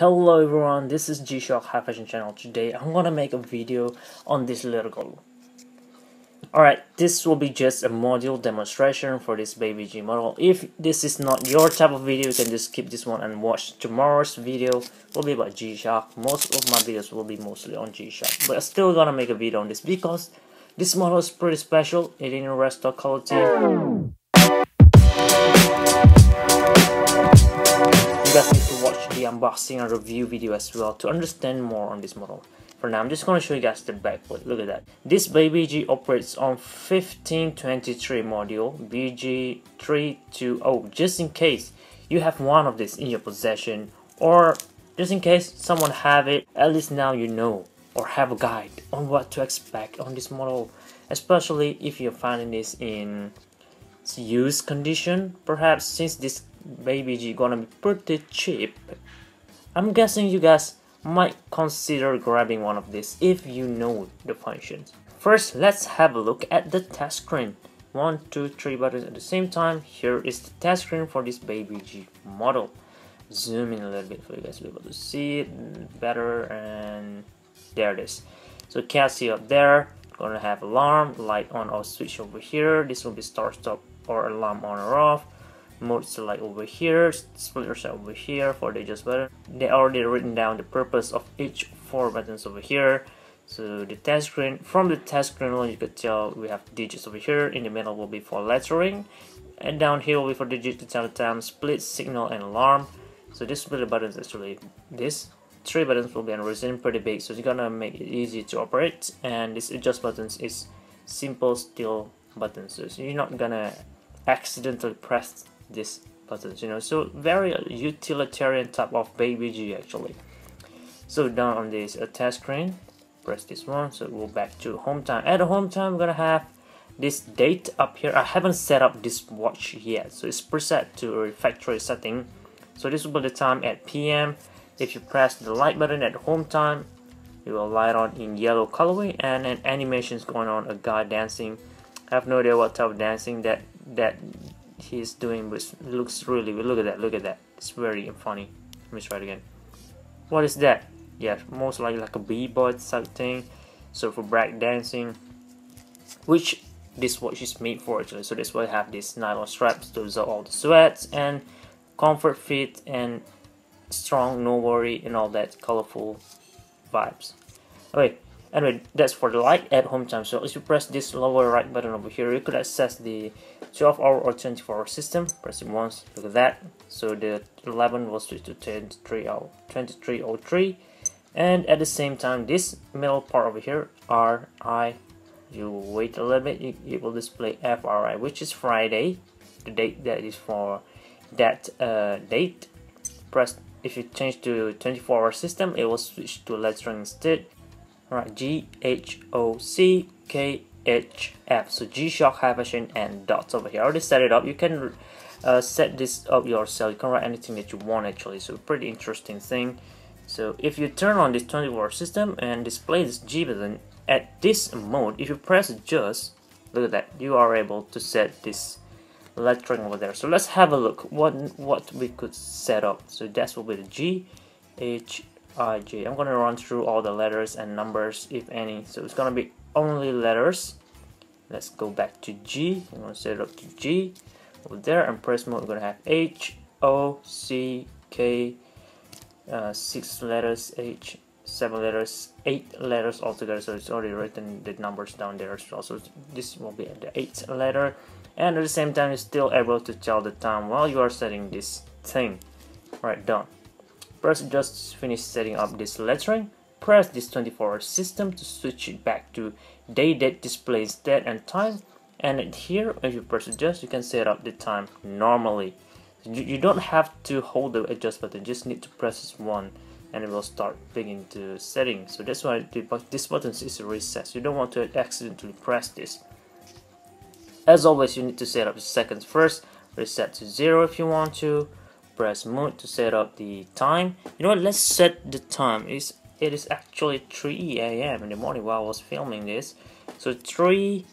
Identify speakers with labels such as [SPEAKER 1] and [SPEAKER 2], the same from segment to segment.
[SPEAKER 1] Hello everyone, this is G-Shock High Fashion channel. Today I'm gonna make a video on this little girl. Alright, this will be just a module demonstration for this baby G model. If this is not your type of video, you can just skip this one and watch tomorrow's video. will be about G-Shock. Most of my videos will be mostly on G-Shock. But I'm still gonna make a video on this because this model is pretty special. It in a Rasta quality. The unboxing and review video as well to understand more on this model. For now, I'm just going to show you guys the back plate. Look at that. This Baby G operates on 1523 module BG320 just in case you have one of these in your possession or just in case someone have it, at least now you know or have a guide on what to expect on this model especially if you're finding this in used condition perhaps since this baby G gonna be pretty cheap I'm guessing you guys might consider grabbing one of these if you know the functions. First, let's have a look at the test screen. One, two, three buttons at the same time. Here is the test screen for this Baby G model. Zoom in a little bit for you guys to be able to see it better and there it is. So can't up there. Gonna have alarm, light on or switch over here. This will be start stop or alarm on or off mode select over here, splitter set over here for the adjust button. They already written down the purpose of each four buttons over here. So the test screen, from the test screen you could tell we have digits over here, in the middle will be for lettering, and down here will be for digits to tell the time, split, signal, and alarm. So this split buttons actually this three buttons will be on resin pretty big so it's gonna make it easy to operate and this adjust buttons is simple steel buttons so you're not gonna accidentally press this buttons you know. So very utilitarian type of baby G actually. So down on this uh, test screen press this one so we'll back to home time. At home time we're gonna have this date up here. I haven't set up this watch yet so it's preset to a factory setting. So this will be the time at PM if you press the light button at home time it will light on in yellow colorway and an animation is going on a guy dancing. I have no idea what type of dancing that that he's doing but looks really good. Look at that look at that. It's very funny. Let me try it again. What is that? Yeah most likely like a b-boy type thing. So for break dancing which this watch is made for actually. So that's why I have these nylon straps. To absorb all the sweats and comfort fit and strong no worry and all that colorful vibes. Okay anyway that's for the light at home time. So if you press this lower right button over here you could access the 12 hour or 24 hour system. Press it once look at that. So the 11 will switch to 2303 and at the same time this middle part over here RI you wait a little bit it will display FRI which is Friday the date that is for that uh, date. Press if you change to 24 hour system it will switch to lettering instead Alright, G H O C K H F. So G Shock Fashion and dots over here. I already set it up. You can uh, set this up yourself. You can write anything that you want actually. So pretty interesting thing. So if you turn on this 24 system and display this G button at this mode, if you press just, look at that, you are able to set this lettering over there. So let's have a look what what we could set up. So that will be the G H i'm gonna run through all the letters and numbers if any. So it's gonna be only letters. Let's go back to g. I'm gonna set it up to g. Over there and press mode we're gonna have h o c k uh, six letters h seven letters eight letters altogether. So it's already written the numbers down there as well. So this will be the eighth letter. And at the same time you're still able to tell the time while you are setting this thing. Right done Press just finish setting up this lettering. Press this 24 hour system to switch it back to day that displays date and time. And here, if you press adjust, you can set up the time normally. You, don't have to hold the adjust button, just need to press this one and it will start begin to setting. So that's why this button is reset. You don't want to accidentally press this. As always, you need to set up the seconds first. Reset to zero if you want to press mode to set up the time. You know what? Let's set the time. It's it is actually 3 a.m in the morning while I was filming this. So 3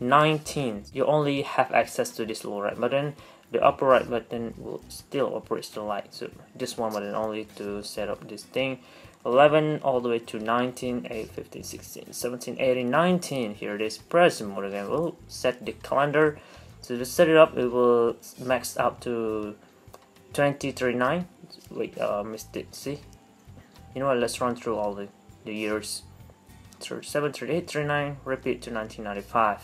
[SPEAKER 1] 19 you only have access to this little right button. The upper right button will still operate the light. So just one button only to set up this thing. 11 all the way to 19 8 15 16 17 18 19 here it is. Press mode again. We'll set the calendar. So to set it up it will max out to 2039 wait uh missed it see? You know what let's run through all the the years. 37 38 39 repeat to 1995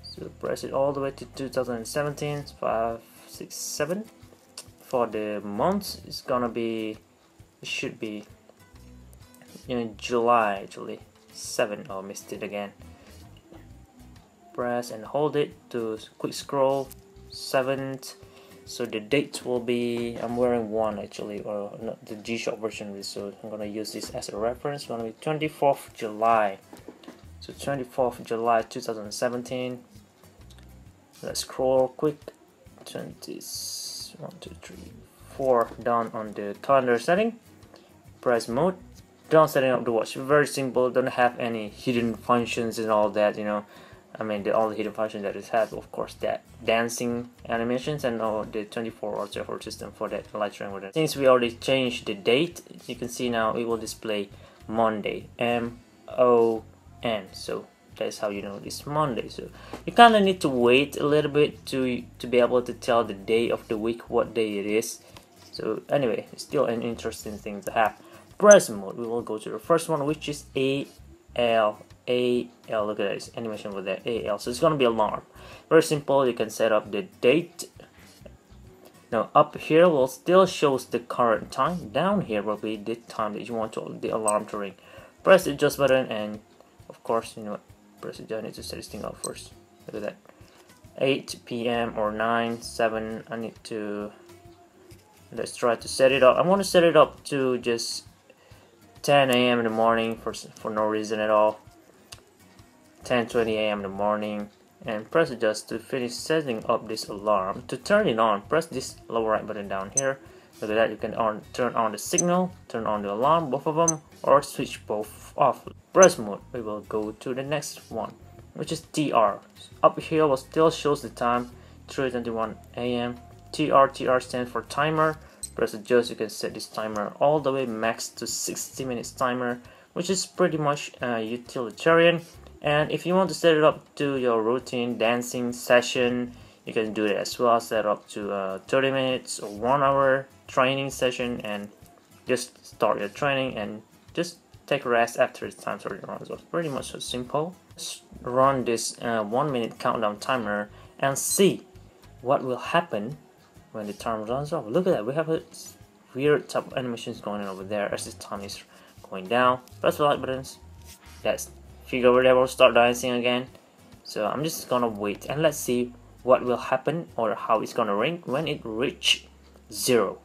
[SPEAKER 1] so press it all the way to 2017 5 6 7 for the months it's gonna be it should be in July actually 7 oh missed it again. Press and hold it to quick scroll 7th so the date will be I'm wearing one actually or not the G-Shock version so I'm gonna use this as a reference. It's gonna be 24th July. So 24th July 2017 let's scroll quick. 20 1 2 3 4 down on the calendar setting. Press mode. Down setting up the watch. Very simple. Don't have any hidden functions and all that you know I mean, the only hidden function that it has, of course, that dancing animations and all the 24 hour server system for that light triangle. Since we already changed the date, you can see now it will display Monday, M O N. So that's how you know it's Monday. So you kind of need to wait a little bit to to be able to tell the day of the week what day it is. So anyway, still an interesting thing to have. Press mode. We will go to the first one, which is A L A L. Look at this animation with that A L. So it's gonna be alarm. Very simple. You can set up the date. Now up here will still shows the current time. Down here will be the time that you want to, the alarm to ring. Press the adjust button and of course you know press it. I need to set this thing up first. Look at that. 8 p.m. or 9, 7. I need to let's try to set it up. I want to set it up to just 10 a.m. in the morning for for no reason at all. 10:20 a.m. in the morning and press adjust to finish setting up this alarm. To turn it on, press this lower right button down here. At that, you can on, turn on the signal, turn on the alarm, both of them, or switch both off. Press mode, we will go to the next one, which is TR. Up here will still shows the time, 3.21 a.m. TR, TR stands for timer. Press adjust, you can set this timer all the way max to 60 minutes timer, which is pretty much uh, utilitarian and if you want to set it up to your routine dancing session you can do it as well. Set up to uh, 30 minutes or one hour training session and just start your training and just take rest after it's time to run so it's pretty much so simple. Let's run this uh, one minute countdown timer and see what will happen when the time runs off look at that we have a weird type of animations going on over there as the time is going down. Press the like buttons. That's figure will start dancing again. So I'm just gonna wait and let's see what will happen or how it's gonna ring when it reach zero.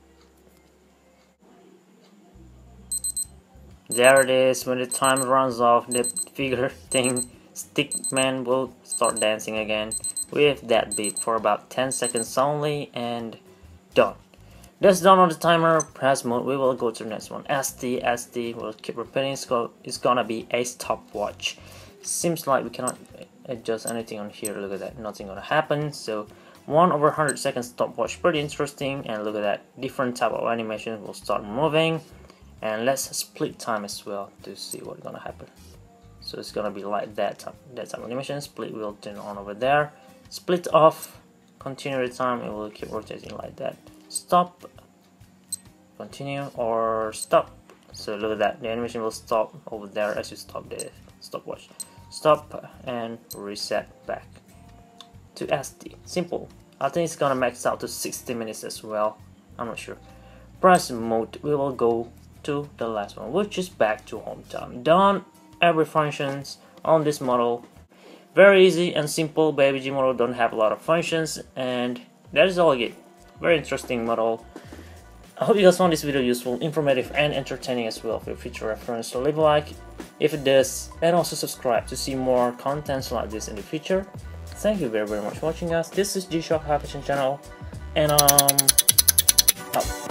[SPEAKER 1] There it is. When the time runs off the figure thing stickman will start dancing again with that beat for about 10 seconds only and done that's done on the timer. Press mode we will go to the next one. SD SD will keep repeating. It's gonna be a stopwatch. Seems like we cannot adjust anything on here. Look at that. Nothing gonna happen. So 1 over 100 seconds stopwatch. Pretty interesting. And look at that. Different type of animation will start moving. And let's split time as well to see what's gonna happen. So it's gonna be like that type, that type of animation. Split will turn on over there. Split off. Continue the time. It will keep rotating like that stop continue or stop. So look at that. The animation will stop over there as you stop the stopwatch. Stop and reset back to SD simple. I think it's gonna max out to 60 minutes as well. I'm not sure. Press mode. We will go to the last one which is back to home time done. Every functions on this model. Very easy and simple. Baby G model don't have a lot of functions and that is all I get very interesting model. I hope you guys found this video useful, informative, and entertaining as well for future reference. So leave a like if it does, and also subscribe to see more contents like this in the future. Thank you very very much for watching guys. This is G-Shock High Fashion channel, and um, out.